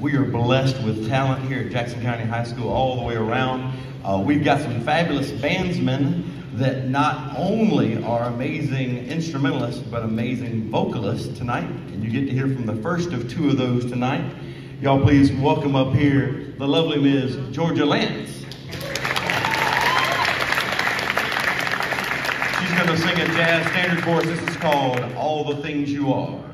We are blessed with talent here at Jackson County High School all the way around. Uh, we've got some fabulous bandsmen that not only are amazing instrumentalists, but amazing vocalists tonight. And you get to hear from the first of two of those tonight. Y'all please welcome up here the lovely Ms. Georgia Lance. She's going to sing a jazz standard for us. This is called All the Things You Are.